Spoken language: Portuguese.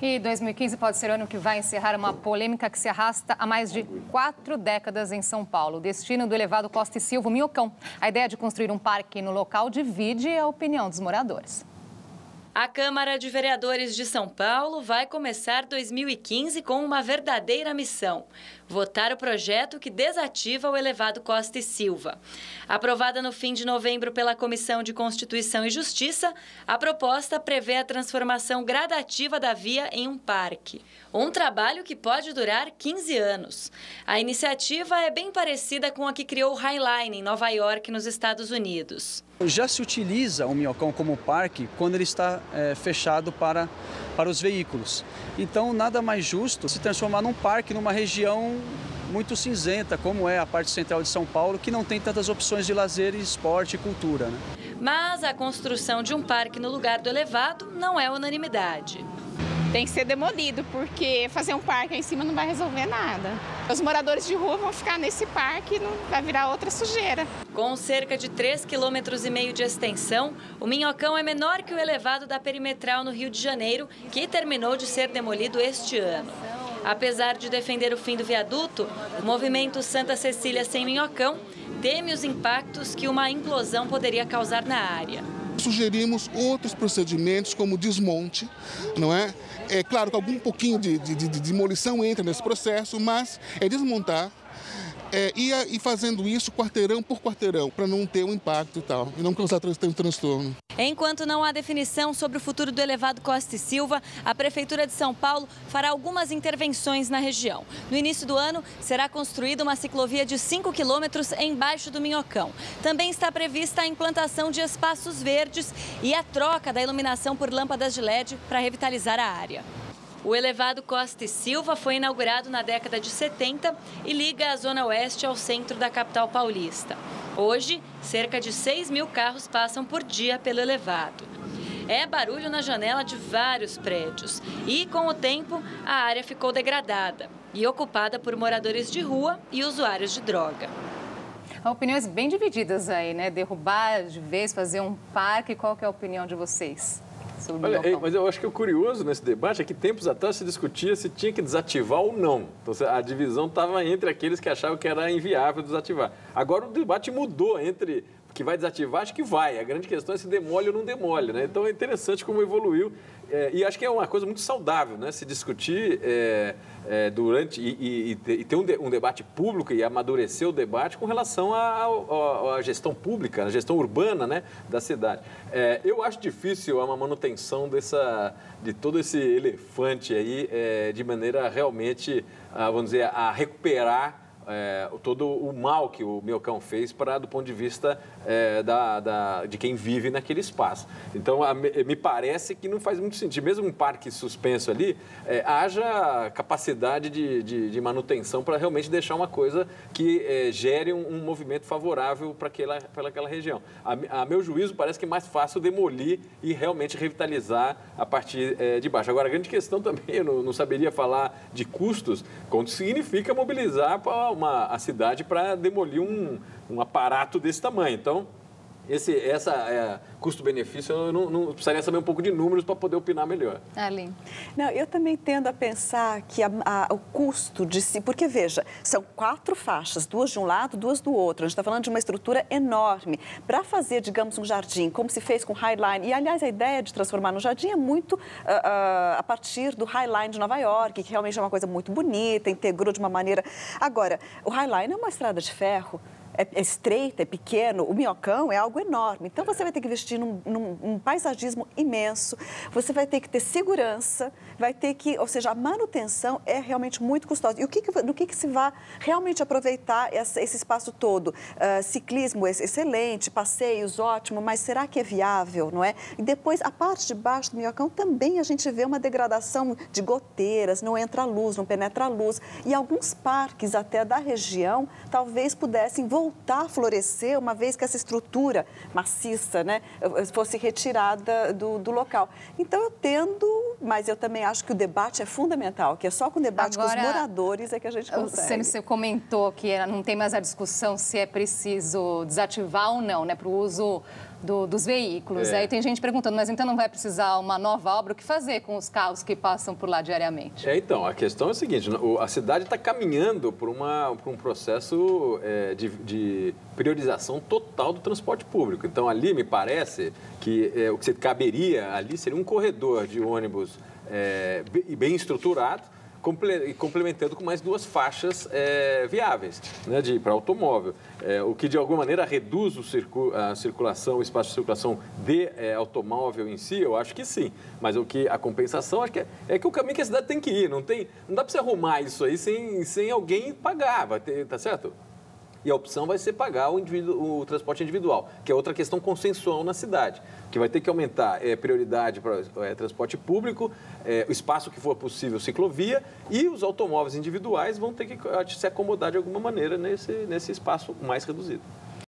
E 2015 pode ser o ano que vai encerrar uma polêmica que se arrasta há mais de quatro décadas em São Paulo. Destino do elevado Costa e Silva Minhocão. A ideia de construir um parque no local divide a opinião dos moradores. A Câmara de Vereadores de São Paulo vai começar 2015 com uma verdadeira missão: votar o projeto que desativa o elevado Costa e Silva. Aprovada no fim de novembro pela Comissão de Constituição e Justiça, a proposta prevê a transformação gradativa da via em um parque. Um trabalho que pode durar 15 anos. A iniciativa é bem parecida com a que criou o Highline em Nova York, nos Estados Unidos. Já se utiliza o Minhocão como parque quando ele está é, fechado para, para os veículos. Então, nada mais justo se transformar num parque numa região muito cinzenta, como é a parte central de São Paulo, que não tem tantas opções de lazer, esporte e cultura. Né? Mas a construção de um parque no lugar do elevado não é unanimidade tem que ser demolido, porque fazer um parque aí em cima não vai resolver nada. Os moradores de rua vão ficar nesse parque e não vai virar outra sujeira. Com cerca de 3,5 km de extensão, o Minhocão é menor que o elevado da Perimetral no Rio de Janeiro, que terminou de ser demolido este ano. Apesar de defender o fim do viaduto, o movimento Santa Cecília Sem Minhocão teme os impactos que uma implosão poderia causar na área. Sugerimos outros procedimentos, como desmonte, não é? É claro que algum pouquinho de, de, de demolição entra nesse processo, mas é desmontar é, e, e, fazendo isso quarteirão por quarteirão, para não ter um impacto e tal, e não causar transtorno. Enquanto não há definição sobre o futuro do elevado Costa e Silva, a Prefeitura de São Paulo fará algumas intervenções na região. No início do ano, será construída uma ciclovia de 5 quilômetros embaixo do Minhocão. Também está prevista a implantação de espaços verdes e a troca da iluminação por lâmpadas de LED para revitalizar a área. O elevado Costa e Silva foi inaugurado na década de 70 e liga a Zona Oeste ao centro da capital paulista. Hoje, cerca de 6 mil carros passam por dia pelo elevado. É barulho na janela de vários prédios e, com o tempo, a área ficou degradada e ocupada por moradores de rua e usuários de droga. Opiniões bem divididas aí, né? Derrubar de vez, fazer um parque. Qual que é a opinião de vocês? Sobre Olha, mas eu acho que o curioso nesse debate é que tempos atrás se discutia se tinha que desativar ou não. Então a divisão estava entre aqueles que achavam que era inviável desativar. Agora o debate mudou entre que vai desativar, acho que vai. A grande questão é se demole ou não demole, né? Então é interessante como evoluiu. É, e acho que é uma coisa muito saudável, né? Se discutir é, é, durante e, e, e ter um, de, um, debate público e amadurecer o debate com relação à gestão pública, à gestão urbana, né? Da cidade. É, eu acho difícil uma manutenção dessa, de todo esse elefante aí é, de maneira realmente, vamos dizer, a recuperar é, todo o mal que o Miocão fez para do ponto de vista é, da, da, de quem vive naquele espaço. Então, a, me parece que não faz muito sentido, mesmo um parque suspenso ali, é, haja capacidade de, de, de manutenção para realmente deixar uma coisa que é, gere um, um, movimento favorável para aquela, aquela região. A, a, meu juízo, parece que é mais fácil demolir e realmente revitalizar a partir é, de baixo. Agora, a grande questão também, eu não, não saberia falar de custos, quanto significa mobilizar para uma, a cidade para demolir um, um aparato desse tamanho. Então, esse essa é, custo-benefício, eu não, não, precisaria saber um pouco de números para poder opinar melhor. Aline. Não, eu também tendo a pensar que a, a, o custo de si... Porque, veja, são quatro faixas, duas de um lado, duas do outro. A gente está falando de uma estrutura enorme. Para fazer, digamos, um jardim, como se fez com o Highline, e, aliás, a ideia de transformar no jardim é muito uh, uh, a partir do Highline de Nova York, que realmente é uma coisa muito bonita, integrou de uma maneira... Agora, o Highline é uma estrada de ferro, é, é estreita, é pequeno, o minhocão é algo enorme. Então você vai ter que investir num, num, num, paisagismo imenso, você vai ter que ter segurança, vai ter que, ou seja, a manutenção é realmente muito custosa. E o que, que no que, que se vai realmente aproveitar essa, esse espaço todo? Uh, ciclismo excelente, passeios ótimo, mas será que é viável, não é? E depois, a parte de baixo do minhocão também a gente vê uma degradação de goteiras, não entra luz, não penetra luz. E alguns parques até da região talvez pudessem voltar voltar a florescer, uma vez que essa estrutura maciça né, fosse retirada do, do local. Então, eu tendo, mas eu também acho que o debate é fundamental, que é só com o debate Agora, com os moradores é que a gente consegue. Você comentou que não tem mais a discussão se é preciso desativar ou não, né, para o uso do, dos veículos. É. Aí tem gente perguntando, mas então não vai precisar uma nova obra? O que fazer com os carros que passam por lá diariamente? É, então, a questão é a seguinte, a cidade está caminhando por, uma, por um processo é, de, de priorização total do transporte público. Então, ali me parece que é, o que caberia ali seria um corredor de ônibus é, be- bem estruturado, e complementando com mais duas faixas é, viáveis né, para automóvel, É, o que de alguma maneira reduz circu- a circulação, o espaço de circulação de é, automóvel em si, eu acho que sim. Mas o que a compensação acho que é, é que o caminho que a cidade tem que ir, não tem, não dá para você arrumar isso aí sem, sem alguém pagar, vai ter, tá certo? E a opção vai ser pagar o, o transporte individual, que é outra questão consensual na cidade, que vai ter que aumentar é, prioridade para é, transporte público, é, o espaço que for possível ciclovia e os automóveis individuais vão ter que se acomodar de alguma maneira nesse, nesse espaço mais reduzido.